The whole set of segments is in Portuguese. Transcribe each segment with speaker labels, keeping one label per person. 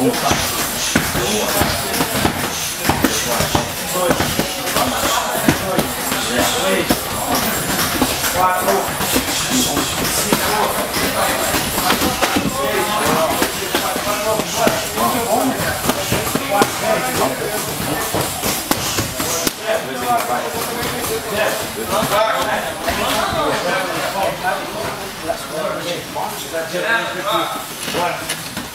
Speaker 1: Bora.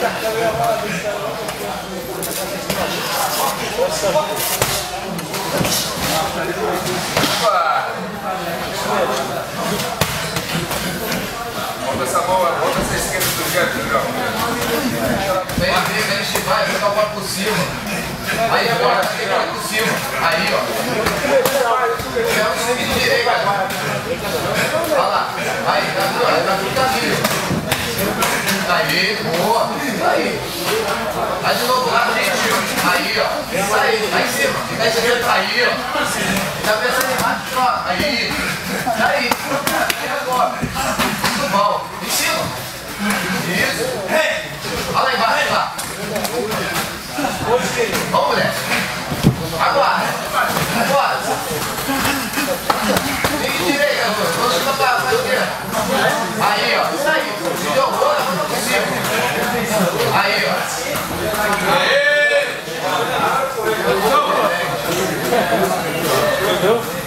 Speaker 1: Bota essa mão, bota essa esquerda do jeito, legal.
Speaker 2: Vem, vem, vem, Chico, vai, jogar o bola por cima. Aí agora, tem ir por cima. Aí, ó. É o sangue de direita. Olha lá. Aí, tá tudo, tá tudo caminho. Aí, boa. Aí. Aí de novo, lá frente. Aí, ó. Aí, lá em cima. Fica esquerda. Aí, ó. Tá pensando errado, ó. Aí. Aí. Aí agora. Muito bom. Em cima. Isso. Olha lá embaixo, lá. Vamos, mulher. Entendeu?